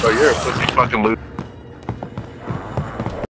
So you're a pussy fucking loser.